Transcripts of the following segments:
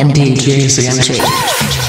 and DJ Suyamchi.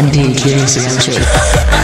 Only in DJ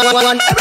Ah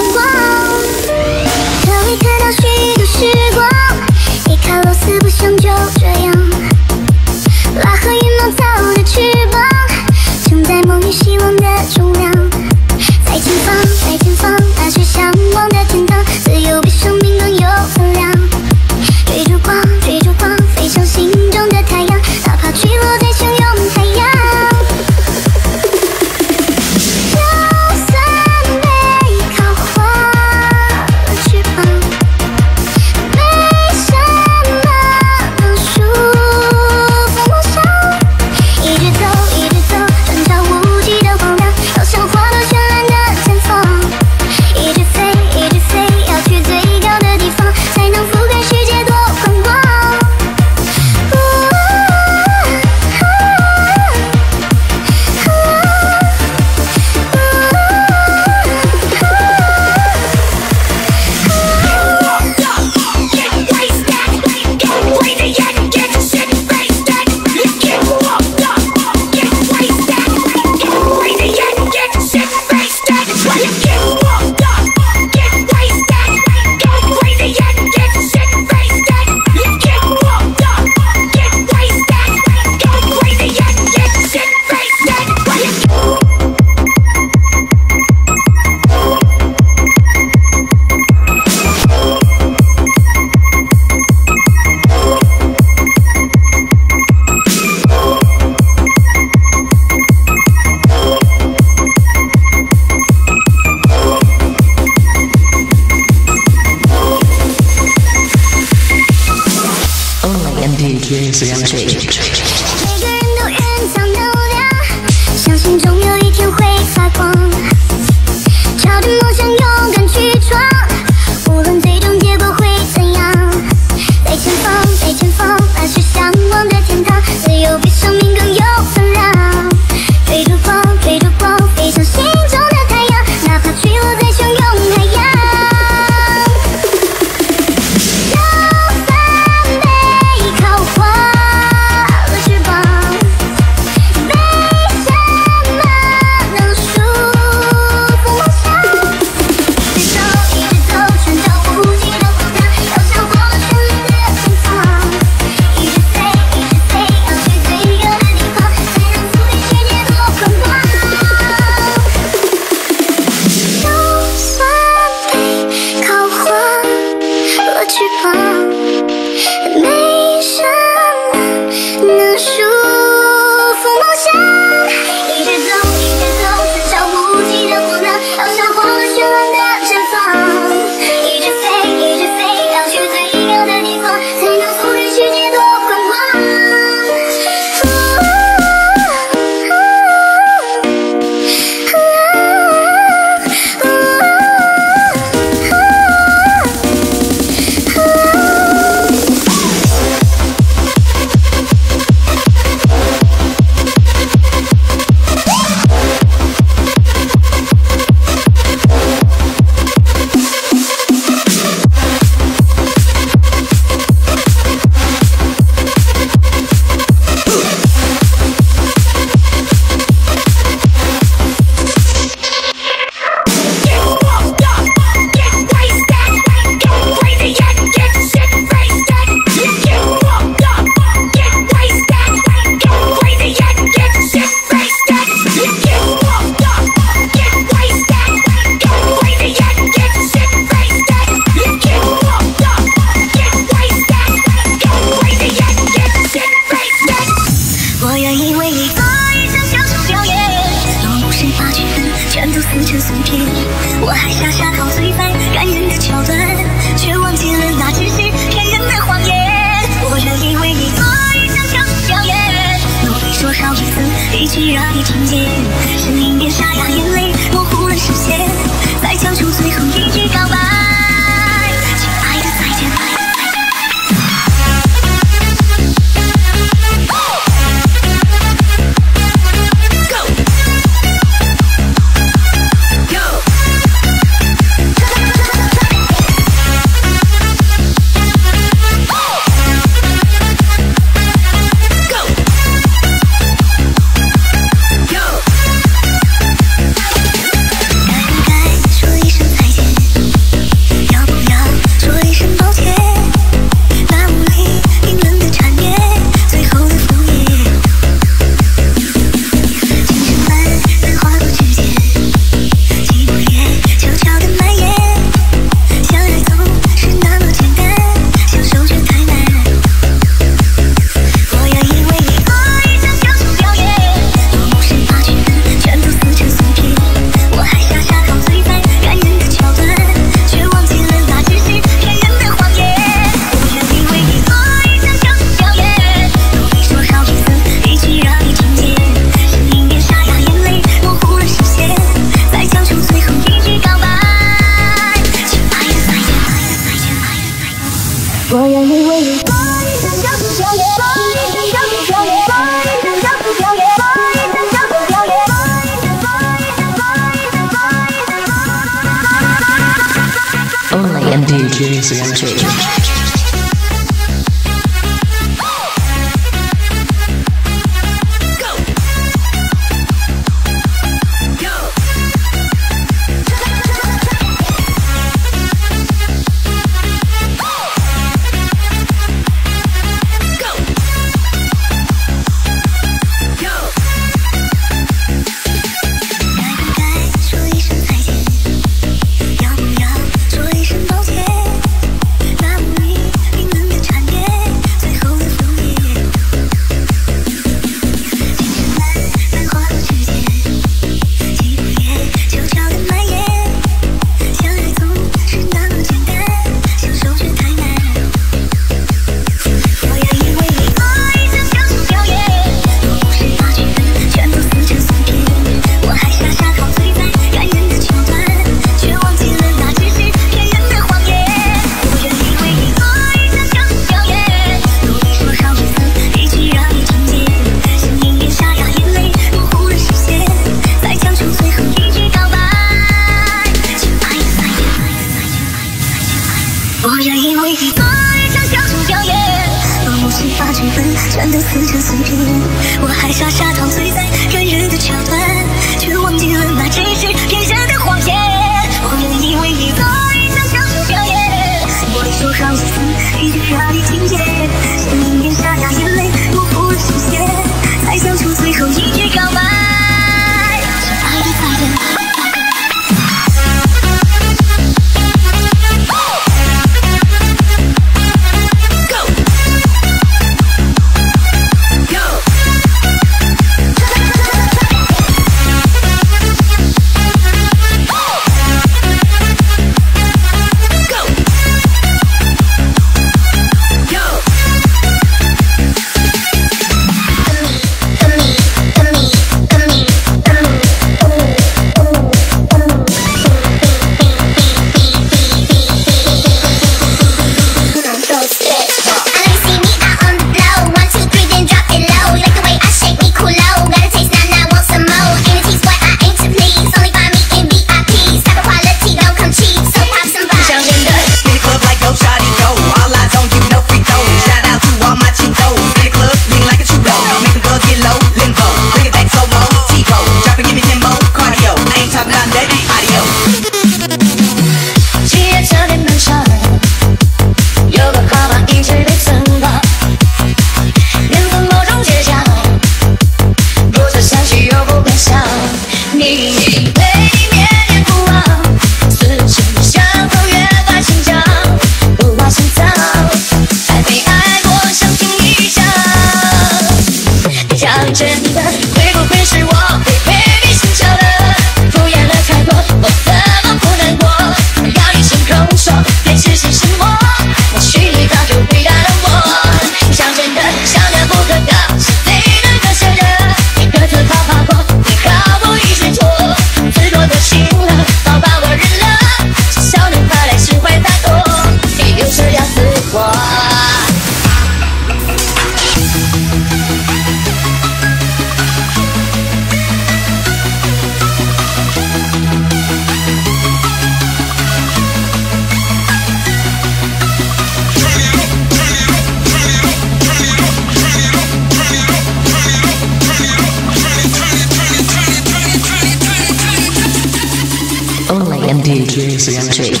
In DJ 四